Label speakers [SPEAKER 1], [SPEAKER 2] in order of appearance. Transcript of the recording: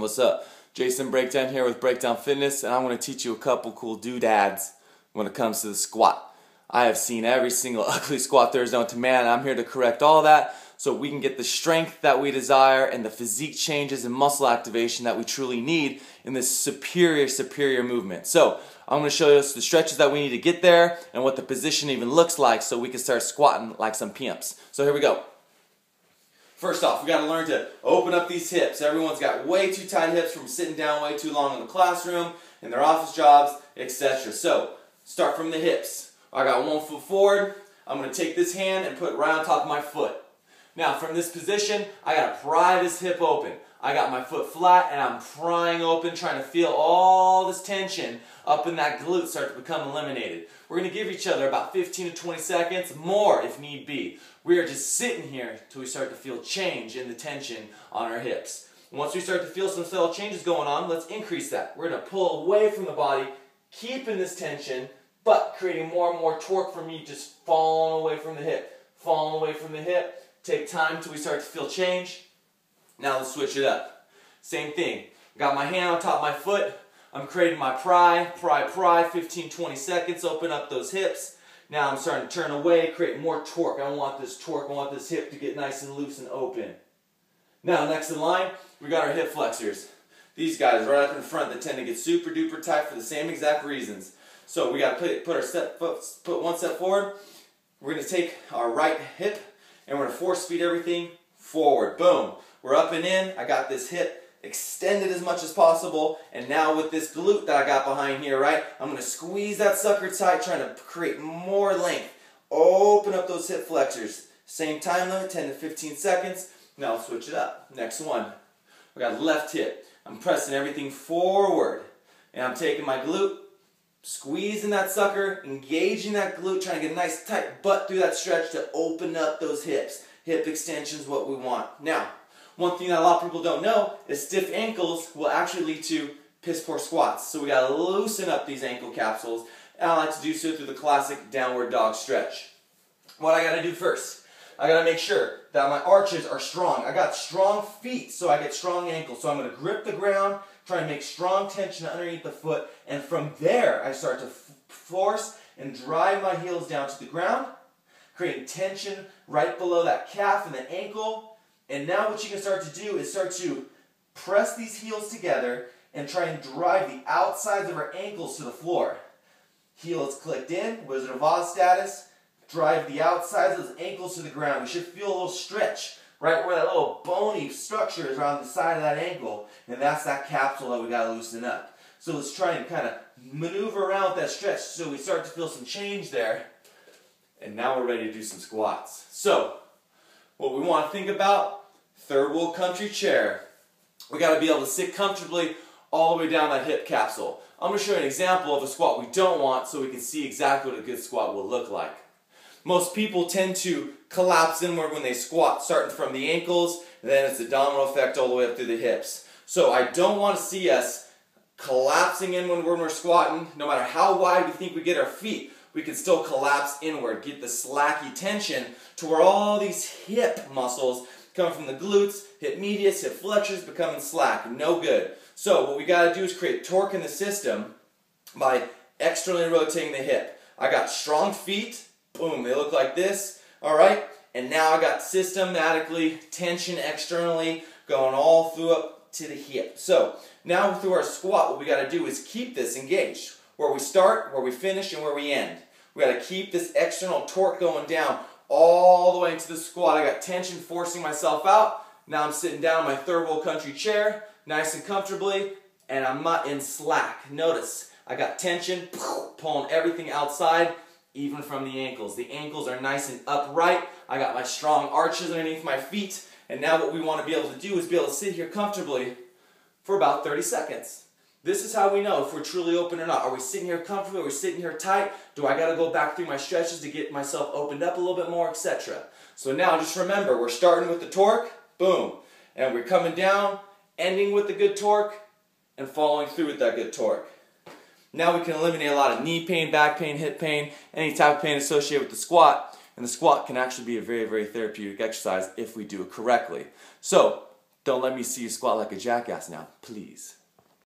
[SPEAKER 1] What's up? Jason Breakdown here with Breakdown Fitness, and I'm to teach you a couple cool doodads when it comes to the squat. I have seen every single ugly squat there is known to man, I'm here to correct all that so we can get the strength that we desire and the physique changes and muscle activation that we truly need in this superior, superior movement. So, I'm going to show you the stretches that we need to get there and what the position even looks like so we can start squatting like some pimps. So, here we go. First off, we got to learn to open up these hips. Everyone's got way too tight hips from sitting down way too long in the classroom, in their office jobs, etc. So, start from the hips. I got one foot forward. I'm going to take this hand and put it right on top of my foot. Now, from this position, I got to pry this hip open. I got my foot flat and I'm prying open, trying to feel all this tension up in that glute start to become eliminated. We're to give each other about 15 to 20 seconds, more if need be. We are just sitting here until we start to feel change in the tension on our hips. Once we start to feel some subtle changes going on, let's increase that. We're to pull away from the body, keeping this tension, but creating more and more torque for me just falling away from the hip, falling away from the hip. Take time until we start to feel change. Now let's switch it up. Same thing. Got my hand on top of my foot. I'm creating my pry, pry, pry, 15, 20 seconds. Open up those hips. Now I'm starting to turn away, create more torque. I want this torque, I want this hip to get nice and loose and open. Now next in line, we got our hip flexors. These guys right up in front that tend to get super duper tight for the same exact reasons. So we got to put, put our step, put one step forward. We're going to take our right hip and we're going to force feed everything forward. Boom. We're up and in. I got this hip extended as much as possible. And now with this glute that I got behind here, right, I'm going to squeeze that sucker tight, trying to create more length. Open up those hip flexors. Same time limit, 10 to 15 seconds. Now I'll switch it up. Next one. We got left hip. I'm pressing everything forward. And I'm taking my glute, squeezing that sucker, engaging that glute, trying to get a nice tight butt through that stretch to open up those hips. Hip extension is what we want. Now, one thing that a lot of people don't know is stiff ankles will actually lead to piss poor squats. So we gotta loosen up these ankle capsules, and I like to do so through the classic downward dog stretch. What I gotta do first, I gotta make sure that my arches are strong. I got strong feet, so I get strong ankles. So I'm gonna grip the ground, try and make strong tension underneath the foot, and from there I start to force and drive my heels down to the ground, creating tension right below that calf and the ankle, and now what you can start to do is start to press these heels together and try and drive the outsides of our ankles to the floor. Heels clicked in, Wizard of Oz status. Drive the outsides of those ankles to the ground. We should feel a little stretch right where that little bony structure is around the side of that ankle. And that's that capsule that we got to loosen up. So let's try and kind of maneuver around with that stretch so we start to feel some change there. And now we're ready to do some squats. So, what we want to think about third world country chair. We got to be able to sit comfortably all the way down that hip capsule. I'm going to show you an example of a squat we don't want so we can see exactly what a good squat will look like. Most people tend to collapse inward when they squat, starting from the ankles, and then it's a domino effect all the way up through the hips. So I don't want to see us collapsing inward when we're squatting. No matter how wide we think we get our feet, we can still collapse inward, get the slacky tension to where all these hip muscles coming from the glutes, hip medius, hip flexors, becoming slack. No good. So what we got to do is create torque in the system by externally rotating the hip. I got strong feet. Boom, they look like this. All right. And now I got systematically tension externally going all through up to the hip. So now through our squat, what we got to do is keep this engaged. Where we start, where we finish, and where we end. We got to keep this external torque going down all the way into the squat. I got tension forcing myself out. Now I'm sitting down in my third world country chair, nice and comfortably, and I'm not in slack. Notice, I got tension, pulling everything outside, even from the ankles. The ankles are nice and upright. I got my strong arches underneath my feet. And now what we want to be able to do is be able to sit here comfortably for about 30 seconds. This is how we know if we're truly open or not. Are we sitting here comfortably? Are we sitting here tight? Do I got to go back through my stretches to get myself opened up a little bit more, etc. So now just remember, we're starting with the torque, boom. And we're coming down, ending with the good torque, and following through with that good torque. Now we can eliminate a lot of knee pain, back pain, hip pain, any type of pain associated with the squat. And the squat can actually be a very, very therapeutic exercise if we do it correctly. So Don't let me see you squat like a jackass now, please.